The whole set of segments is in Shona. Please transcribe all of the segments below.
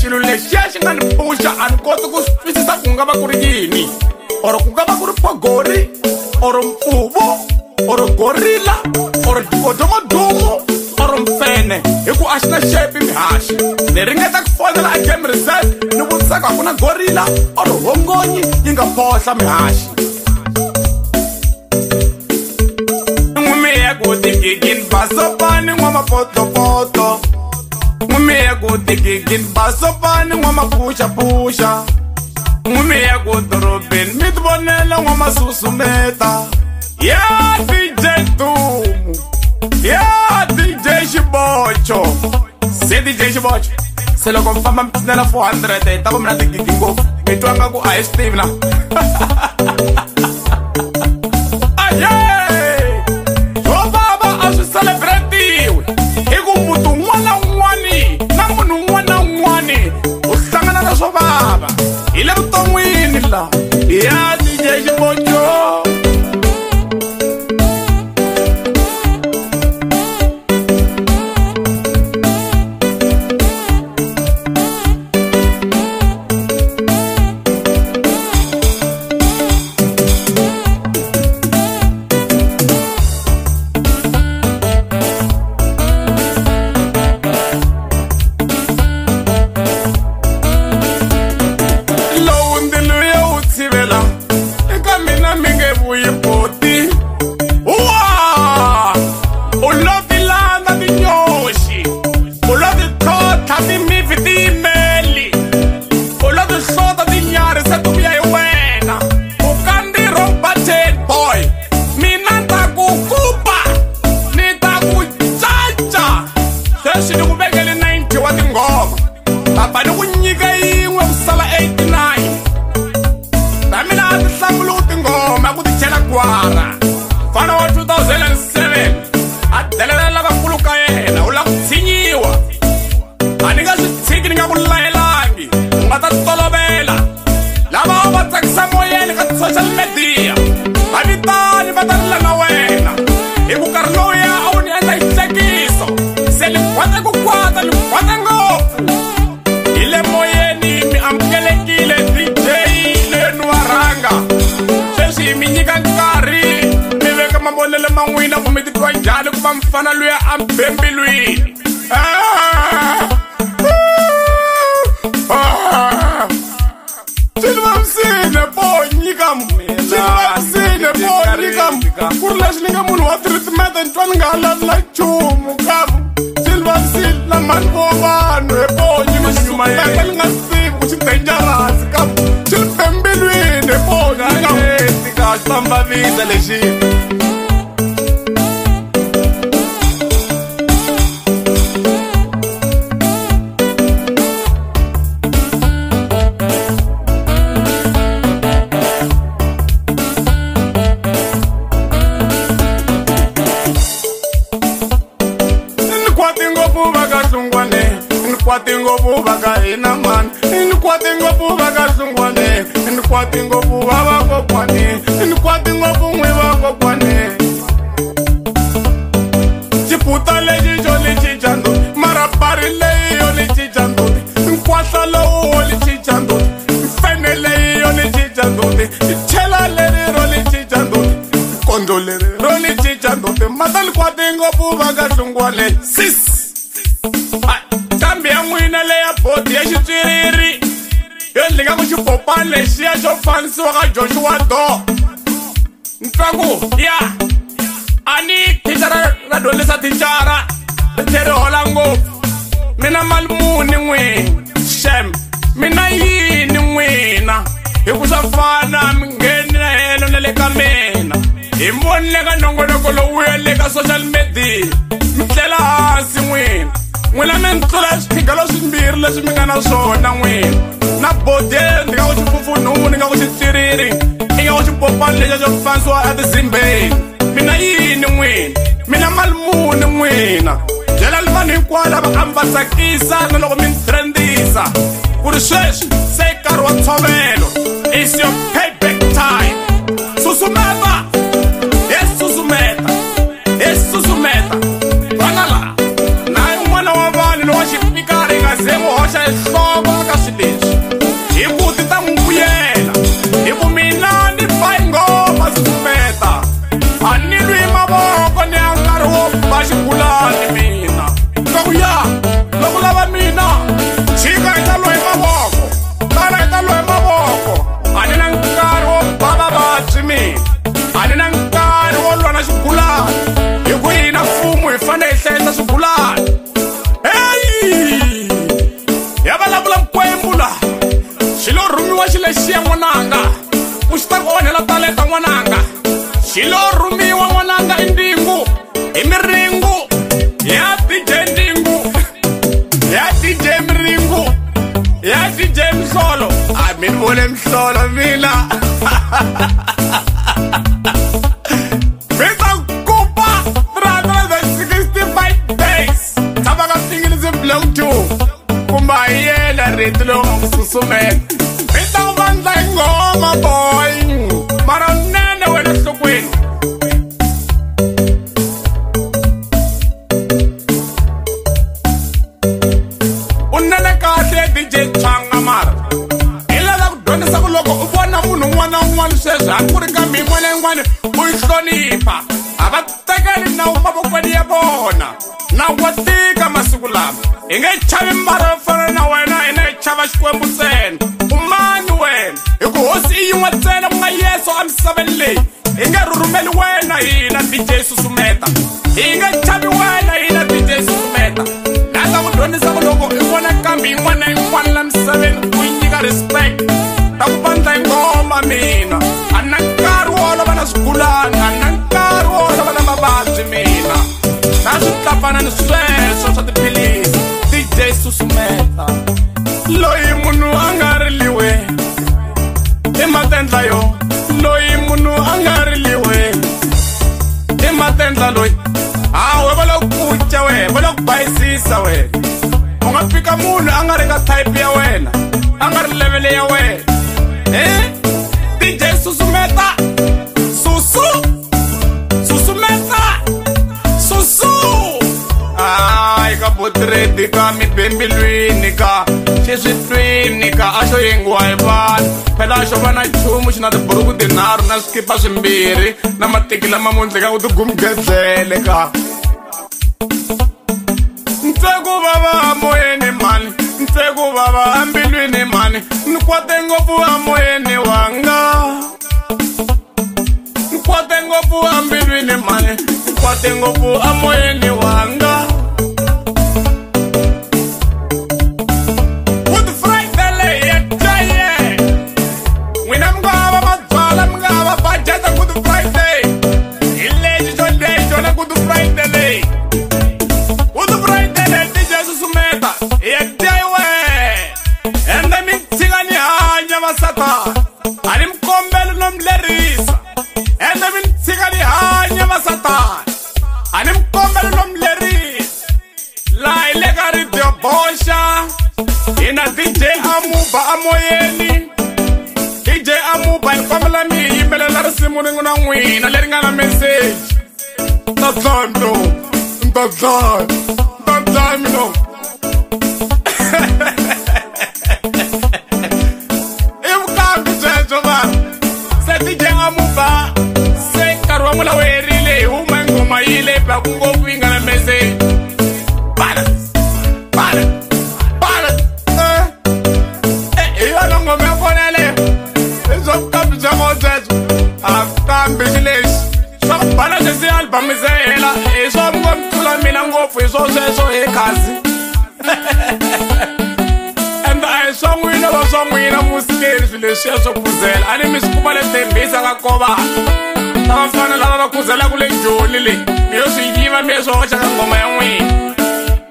xilo lexiya xi nga ni pfuxa a ni koti ku switwisisa ku nga va ku ri yini or ku nga va ku ri pogori or mpfuvu or gorila or dikodomodumu or mfene hi ku a xi na xepi mihaxi ni ringeta ku fonela agame reset ni vutisaku a ku na gorila or hongonyi yi nga phohla mihaxi ni n'wimiyeku tigigini basopani n'wamapotopoto umumeya kutikikini basopani wa mapuxapuxa umumeya kudorobeni mitivonela wa masusumeta ya dj tumu ya dj xibocho se dj xibocho se loko mfamba mitinela 400 e, ta vumina tigigi ngopfu mitwanga ku a hi swi tivi na ìyá ti jẹ́ ìṣòwò jọ́. wa njhani ku va mfana luya ambembilwini swinivamsine ah. ah. po nyika sinivamsine po nyika ku ri lexi ni nge munhu wa treatment ni twa ni nga lavila chumu kam swinivamsine na mani vo vanhu he po nyika supete ni nga sivu xi dangerasi kam swi ni pembilwini he po nyika mbavisa lexi ndikwati ngobuva kahina mani indikwati ngobuva kasungwane indikwati ngobuva vakokwane indikwati ngobun'we vakokwane xibuta lexi xo ni cinca ndoti marabari leyi yo ni cinca ndoti nkwahla lowu wo ni cinca ndoti mfene leyi yo ni cinca ndoti ichela leri ro ni cinca ndoti kondlo leri ro ni cinca ndoti mata ndikwati ngobuva kasungwane sis Bye. xopa lexiya xo fanisiwa ka joshua do ntlangu ya a ni tichara ra dyondzisa tichara ri tlheri hola ngopfu mina mali muni n'wini shem mina yini n'wina hi ku swa fana minghenelo na le ka mina hi mbonile ka nongonoko lowu ya le ka social media mi tlela hansi n'wina n'wina mi ni tlula swiphikelo swimbirhi leswi mi nga na swona n'wina na bodeni ni nga ku xipfupfunhu ni nga ku xitsiriri i nga ku xipopani lexa xo fambisiwa etizimbeni mina yini n'wina mina mali muni n'wina byela li vanhu hinkwalo a va ambasakisa na loko mi ni trendisa ku ri sweswi se nkarhi wa ntshovelo isiyo hlehle sasivulana heyi ya valavula mikwembu la xilo rhumiwa xilexiya n'wananga u xi ta ku onhela taleta n'wananga xilo rhumiwa n'wananga i ndingu hi miringu ya dj ndingu ya dj miringu ya dj mihlolo a mi ni vule mihlolo mina kumba yela rito loko kususumela mita vandla ingoma boy mara nene wena hlukweni unene kahle dj changa mara ilala ku dyondzisa ku loko u vona munhu un'wana un'wana sweswi hambi ku ri ka mimwana yin'wana u yi hlonipha a va tekeli nawu mavokweni ya vona nawu wa tika masiku lama hi nge chavi mbala fana na wena hi na hi chava xikwembu ntsena umani wena hi ku hosi i yin'we ntsena ku nga yesu amisaveni leyi hi nge rhurhumeli wena hina dj susumeta hi nge chavi wena hina dj susumeta data ku dyondzisa ku loko i vona kambe yin'wana na yin'wana la misaveni ku nyika respect ta ku vandla hi ngoma mina a na nkarhi wo lova na swigulana a na nkarhi wo lova na mavabyi mina na swi tlapana ni swee loyi munhu a nga riliwe i matendla yo loyi munhu a nga riliwe i matendla loyi hawe va loko kutya wena va loko bayisisa wena u nga fika munhu a nga ri ka type ya wena a nga ri levele ya wena em eh? nika mipembilwini nika xiswitwini nika a xo yengiwa hi vanhu phela a xo va na nchumu xi na tiburuku tinharhu na swikipa swimbirhi na matiki lama mundleka ku tigumugezele ka ntseku vava moyeni mani ntseku vava ambilwini mani ni kwate ngopfu amoyeni wanga ni kwate ngopfu ambilwini mani ni kwate ngopfu amoyeni wanga ra n'wina leri nga na meseji ntabyano ntabyana ntabyano i vukambi byebyo va se tijenga muba se nkarhi wa mulawu herile hi huma ngoma yile baku ngopfu swa n'wina vusukeri swi leswiya swa ku vuzela a ni mi swi kuma leswimbisa ka kovana na vafana lava va khuzelaka le joni leyi mi yo swi yiva mi ye swi hoxa ka ngoma ya n'wina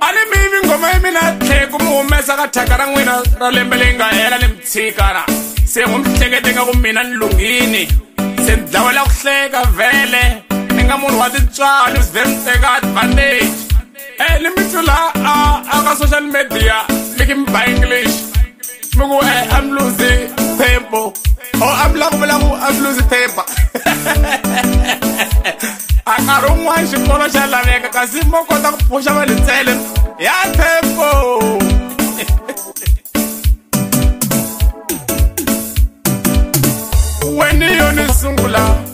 a ni mi yivi ngoma ya mina tlheku mi humesa ka thyaka ra n'wina ra lembe leyi nga hela ni mi tshikana se n'wi mi hleketeka ku mina ni lunghini se ni dlawela ku hleka vhele ni nga munhu wa tintswalo ze ni teka advantage e ni mi tlula a ah, ah, ka social media miki mi ba english mokuwe am lose tempo o am lakomela ku am lose tempa a nkarhi wun'wana xikolo xa laveka kasi mo kota ku pfuxa vale ntsele ya tempo weni yo ni sungula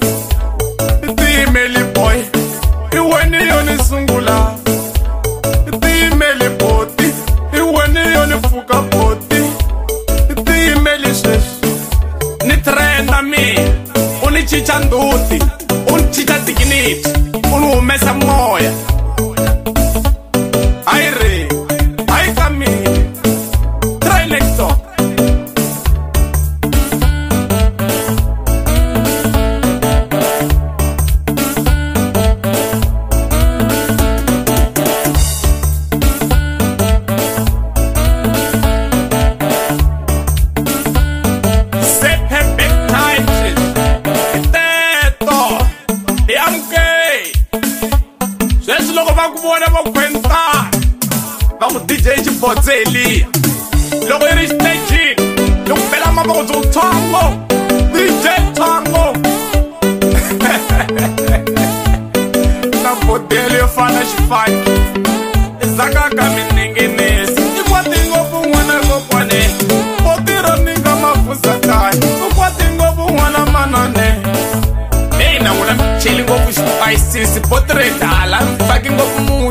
chicha ndoti un chicha tikiniti sweswi loko va ku vona va kwentana va ku dj xibodze eliya loko yi ri xitejini ni ku bela mavondzo tshwango dj tshwango na bodele yo fana xifaki izakaka mine I see the portrait, I'm fucking up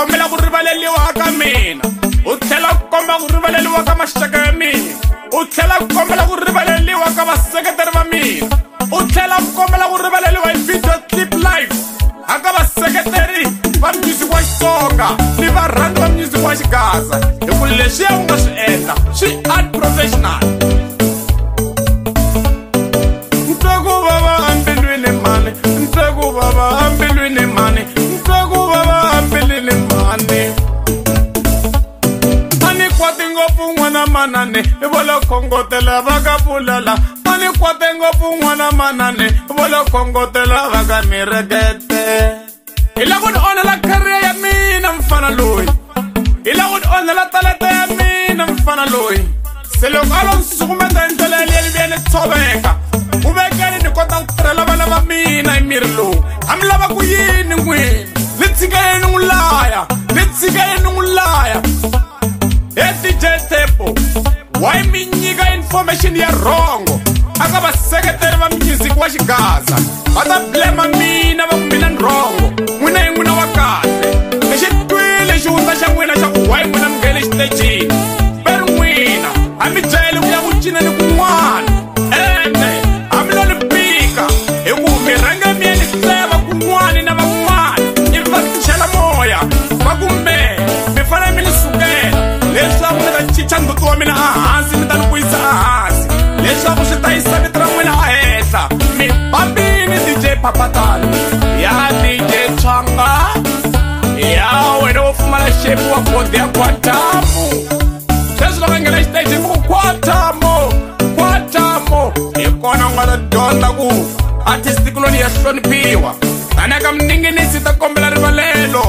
kombela ku rivaleliwa ka mina u tlhela ku komba ku rivaleliwa ka maxaka ya mina u tlhela ku kombela ku rivaleliwa ka vaseketeri va mina u tlhela ku kombela ku rivaleliwa hi video clip life a ka vaseketeri va music wa xitsonga ni varhandi va music wa xigaza hi ku leswiya u nga swi endla swi n'wana manani volo khongotela va ka pfulela a ni kwate ngopfu n'wana manani volo khongotela va ka miregete hi la ku ni onhela kariya ya mina mfana loyi hi la ku ni onhela taleta ya mina mfana loyi se loko a lo nsukumeta endlela yaliya ni vuya ni tshoveka ku vekeni ni kota ku tirhela vana va mina hi miri lowu a mi lava ku yini n'wini ni tshikeleni n'wi laya ni tshikeleni n'wi laya sj tepo wa mi nyika information ya rongo a ka vaseketeri va music wa xigaza va ta blema mina vaku mapatano yandinje tshwanga ya wena wo pfumala xepu wa godi ya kwatamo sweswi loko ngela xitejiku kwatamo kwatamo hi kona u nga ta dyondza ku artistikuloni ya hloniphiwa tani aka mininginisi ta kombela rivalelo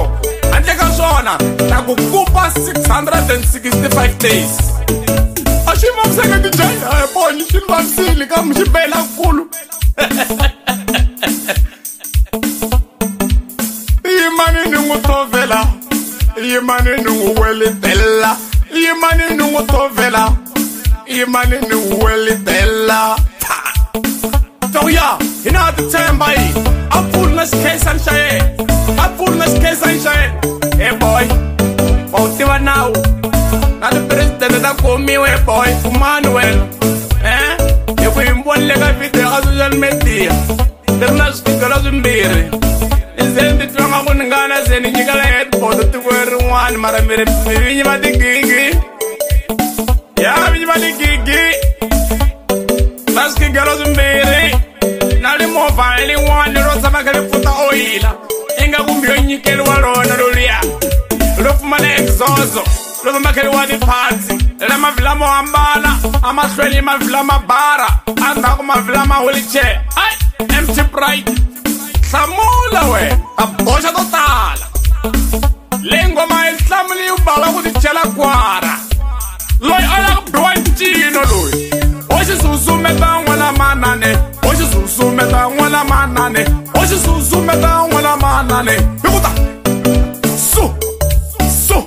handle ka swona ta ku kupa 665 days a xi vaviseka tijaya eponi xi lwasile kambe xibela kulu imani ni n'wi tovela imani ni welibela toya hi na ha titshemba yi a pfuli na xikhesani xa yena a pfuli na xikhesani xa yena e boy wa wu tiva nawu na tipresidente ta khomiwa e boy fumani wena e hi ku hi mivonile ka video ka social media ni ri na swikikelo swimbirhi ni ze ni titwanga ku ni ngana ze ni nyikala headboard tikweni rin'wana mara mirivinyi va tigingi ba liwani ro tshama ka lipfuta oyila engakumbi yo nyikeriwa rona loliya ro pfumala exozo ro vambakeriwa tiphatsi la mavhila mo hambana a mahlweni i mavhila mabara a ndzhaku mavhila ma holichair ai mt pride hlamula we a boxa to tala leyi ngoma yi hlamuli yi bala ku tichela kwara loyi a lava ku biwa ncino loyi o xi susumeta n'wana manane susu meta wala manane o si susu meta wala manane ikuta su su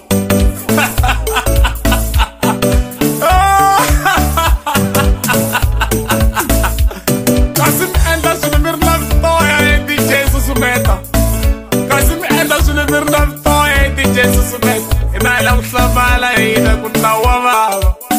kasim enda sunu bir lan toya endi je susu meta kasim enda sunu bir lan toya endi je susu meta ina lam sabala ina kunna wa baba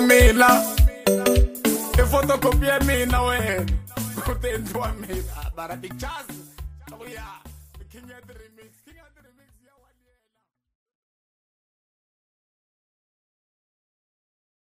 mila ifotokopi ya mina wena kutendwa mila bara tichazi